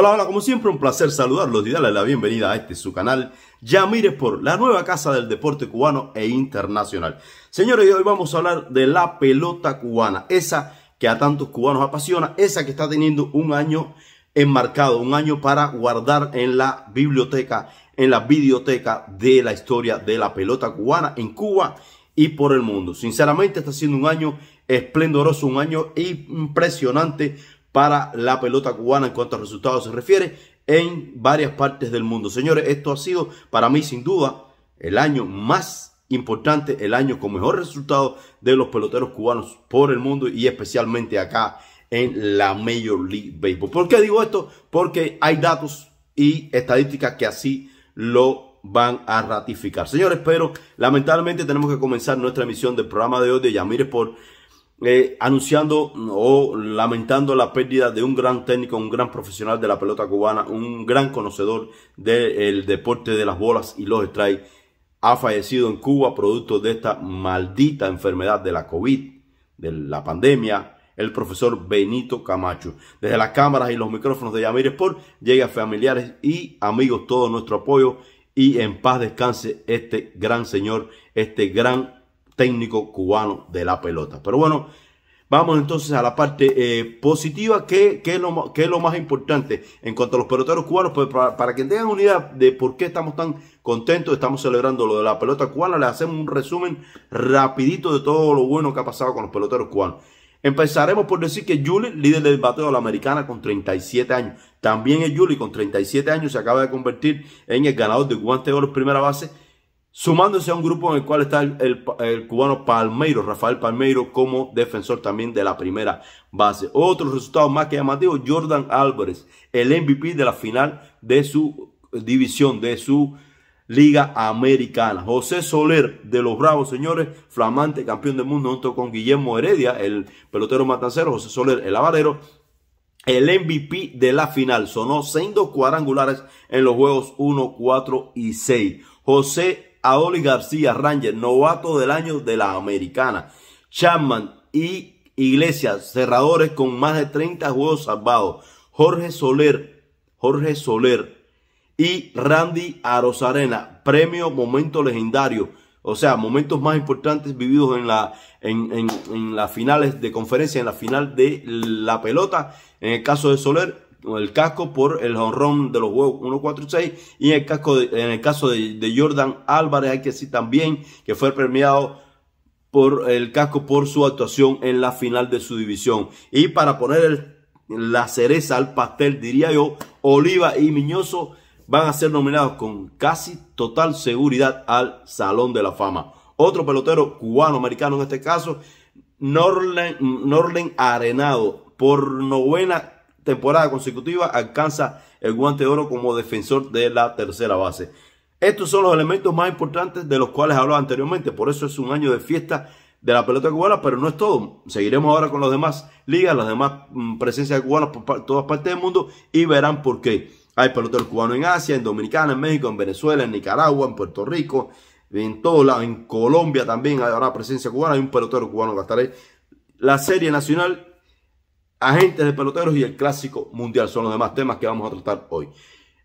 Hola, hola, como siempre un placer saludarlos y darles la bienvenida a este su canal Yamires por la nueva casa del deporte cubano e internacional. Señores, hoy vamos a hablar de la pelota cubana, esa que a tantos cubanos apasiona, esa que está teniendo un año enmarcado, un año para guardar en la biblioteca, en la videoteca de la historia de la pelota cubana en Cuba y por el mundo. Sinceramente está siendo un año esplendoroso, un año impresionante para la pelota cubana en cuanto a resultados se refiere en varias partes del mundo. Señores, esto ha sido para mí sin duda el año más importante, el año con mejor resultado de los peloteros cubanos por el mundo y especialmente acá en la Major League Baseball. ¿Por qué digo esto? Porque hay datos y estadísticas que así lo van a ratificar. Señores, pero lamentablemente tenemos que comenzar nuestra emisión del programa de hoy de Yamir por eh, anunciando o lamentando la pérdida de un gran técnico, un gran profesional de la pelota cubana, un gran conocedor del deporte de las bolas y los strikes. Ha fallecido en Cuba producto de esta maldita enfermedad de la COVID, de la pandemia, el profesor Benito Camacho. Desde las cámaras y los micrófonos de Yamir Sport llega a familiares y amigos todo nuestro apoyo y en paz descanse este gran señor, este gran técnico cubano de la pelota. Pero bueno, vamos entonces a la parte eh, positiva, que, es lo, es lo más importante en cuanto a los peloteros cubanos. Pues para, que tengan una idea de por qué estamos tan contentos, estamos celebrando lo de la pelota cubana, les hacemos un resumen rapidito de todo lo bueno que ha pasado con los peloteros cubanos. Empezaremos por decir que Juli, líder del bateo de la americana con 37 años. También es Juli con 37 años se acaba de convertir en el ganador de guante de primera base sumándose a un grupo en el cual está el, cubano Palmeiro, Rafael Palmeiro, como defensor también de la primera base. Otro resultado más que llamativo, Jordan Álvarez, el MVP de la final de su división, de su liga americana. José Soler de los Bravos, señores, flamante campeón del mundo junto con Guillermo Heredia, el pelotero matancero, José Soler, el avarero, el MVP de la final. Sonó dos cuadrangulares en los juegos 1, 4 y 6. José Aoli García Ranger, novato del año de la americana. Chapman y Iglesias, cerradores con más de 30 juegos salvados. Jorge Soler, Jorge Soler y Randy Arozarena, premio momento legendario. O sea, momentos más importantes vividos en la en, en, en las finales de conferencia, en la final de la pelota. En el caso de Soler, el casco por el honrón de los juegos 1, 4 y 6 y en el, casco en el caso de, Jordan Álvarez hay que decir también que fue premiado por el casco por su actuación en la final de su división. Y para poner la cereza al pastel diría yo Oliva y Miñoso van a ser nominados con casi total seguridad al Salón de la Fama. Otro pelotero cubano-americano en este caso Norlen, Norlen Arenado por novena temporada consecutiva alcanza el guante de oro como defensor de la tercera base. Estos son los elementos más importantes de los cuales hablaba anteriormente. Por eso es un año de fiesta de la pelota cubana, pero no es todo. Seguiremos ahora con las demás ligas, las demás mm, presencias cubanas por todas partes del mundo y verán por qué. Hay peloteros cubanos en Asia, en Dominicana, en México, en Venezuela, en Nicaragua, en Puerto Rico, en todos lados, en Colombia también habrá presencia cubana. Hay un pelotero cubano que estará La serie nacional agentes de peloteros y el clásico mundial. Son los demás temas que vamos a tratar hoy.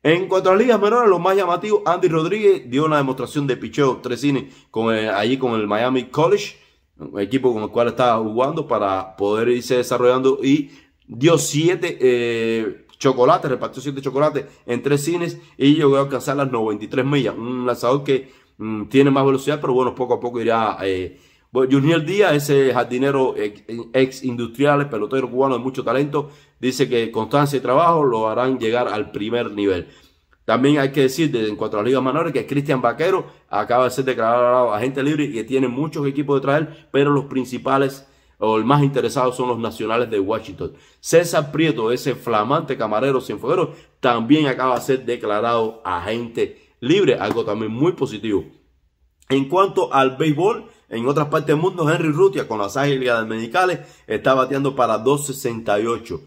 En cuanto a las ligas menores, lo más llamativo, Andy Rodríguez dio una demostración de picheo tres cines con allí con el Miami College, un equipo con el cual estaba jugando para poder irse desarrollando y dio siete eh, chocolates, repartió siete chocolates en tres cines y llegó a alcanzar las 93 millas. Un lanzador que mm, tiene más velocidad, pero bueno, poco a poco irá eh, Junior Díaz, ese jardinero ex industrial, pelotero cubano de mucho talento, dice que constancia y trabajo lo harán llegar al primer nivel. También hay que decir, en cuanto a las ligas menores, que Cristian Vaquero acaba de ser declarado agente libre y tiene muchos equipos detrás de él, pero los principales o el más interesados son los nacionales de Washington. César Prieto, ese flamante camarero cienfueguero, también acaba de ser declarado agente libre, algo también muy positivo. En cuanto al béisbol, en otras partes del mundo, Henry Rutia con las Águilas Medicales está bateando para 2.68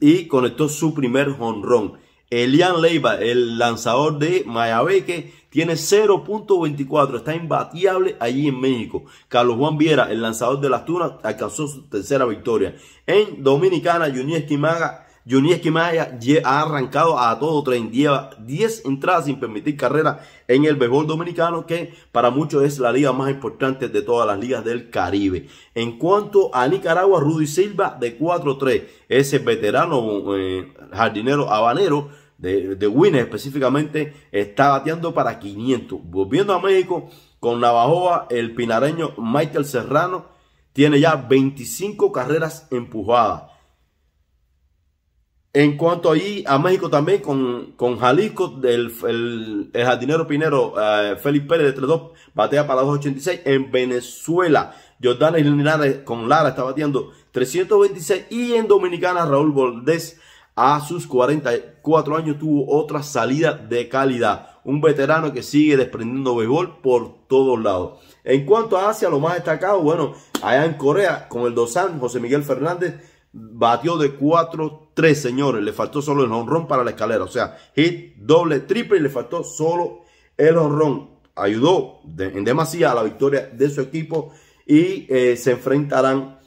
y conectó su primer jonrón. Elian Leiva, el lanzador de Mayabeque, tiene 0.24, está imbatiable allí en México. Carlos Juan Viera, el lanzador de las Tunas, alcanzó su tercera victoria. En Dominicana, Junior Estimaga Johnny Esquimaya ha arrancado a todo tren, lleva 10 entradas sin permitir carrera en el béisbol dominicano, que para muchos es la liga más importante de todas las ligas del Caribe. En cuanto a Nicaragua, Rudy Silva de 4-3, ese veterano eh, jardinero habanero de, de Winner específicamente, está bateando para 500. Volviendo a México, con Navajoa, el pinareño Michael Serrano tiene ya 25 carreras empujadas. En cuanto allí a México también con, con Jalisco, del, el, jardinero pinero eh, Félix Pérez de 3-2 batea para 2.86. En Venezuela, Jordana Linares con Lara está batiendo 326. Y en Dominicana, Raúl Valdés a sus 44 años tuvo otra salida de calidad. Un veterano que sigue desprendiendo béisbol por todos lados. En cuanto a Asia, lo más destacado, bueno, allá en Corea, con el Dosan, José Miguel Fernández, batió de 4-3, señores. Le faltó solo el honrón para la escalera. O sea, hit, doble, triple y le faltó solo el honrón. Ayudó en demasía a la victoria de su equipo y eh, se enfrentarán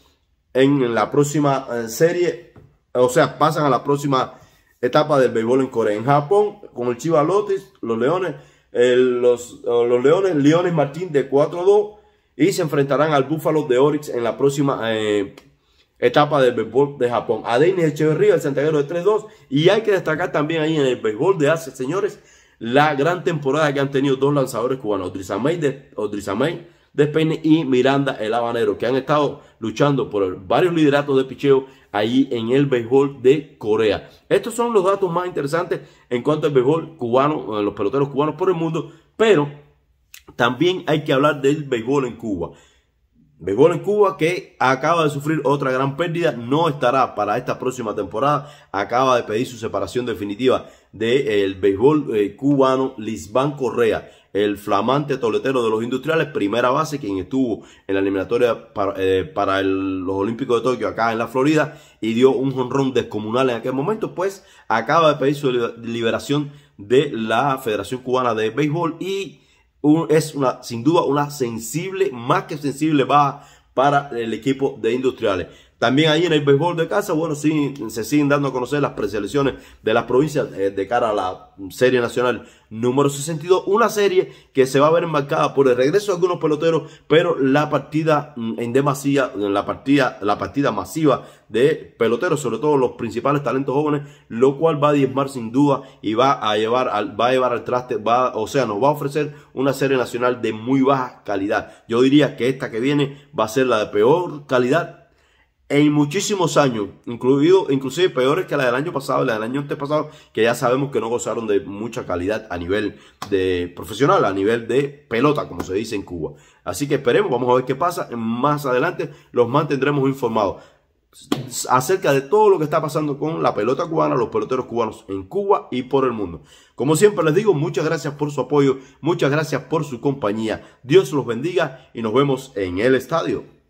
en la próxima eh, serie. O sea, pasan a la próxima etapa del béisbol en Corea. En Japón, con el Chiva Lotis, los Leones, los, los Leones, Leones Martín de 4-2 y se enfrentarán al Búfalo de Orix en la próxima eh, etapa del béisbol de Japón. A Denis Echeverría, el santiaguero de 3-2. Y hay que destacar también ahí en el béisbol de Asia, señores, la gran temporada que han tenido dos lanzadores cubanos, Odrizamay de, Odrizamay de y Miranda el Habanero, que han estado luchando por varios lideratos de picheo ahí en el béisbol de Corea. Estos son los datos más interesantes en cuanto al béisbol cubano, los peloteros cubanos por el mundo, pero también hay que hablar del béisbol en Cuba. Béisbol en Cuba que acaba de sufrir otra gran pérdida, no estará para esta próxima temporada, acaba de pedir su separación definitiva del béisbol eh, cubano Lisbán Correa, el flamante toletero de los industriales, primera base, quien estuvo en la eliminatoria para, eh, los Olímpicos de Tokio acá en la Florida y dio un jonrón descomunal en aquel momento, pues acaba de pedir su liberación de la Federación Cubana de Béisbol y es una, sin duda una sensible, más que sensible baja para el equipo de industriales. También ahí en el béisbol de casa, bueno, sí, se siguen dando a conocer las preselecciones de las provincias eh, de cara a la Serie Nacional número 62. Una serie que se va a ver enmarcada por el regreso de algunos peloteros, pero la partida mm, en demasía, la partida, la partida masiva de peloteros, sobre todo los principales talentos jóvenes, lo cual va a diezmar sin duda y va a llevar al, va a llevar al traste, va, o sea, nos va a ofrecer una serie nacional de muy baja calidad. Yo diría que esta que viene va a ser la de peor calidad en muchísimos años, incluido, inclusive peores que la del año pasado, la del año antepasado, que ya sabemos que no gozaron de mucha calidad a nivel de profesional, a nivel de pelota, como se dice en Cuba. Así que esperemos, vamos a ver qué pasa. Más adelante los mantendremos informados acerca de todo lo que está pasando con la pelota cubana, los peloteros cubanos en Cuba y por el mundo. Como siempre les digo, muchas gracias por su apoyo, muchas gracias por su compañía. Dios los bendiga y nos vemos en el estadio.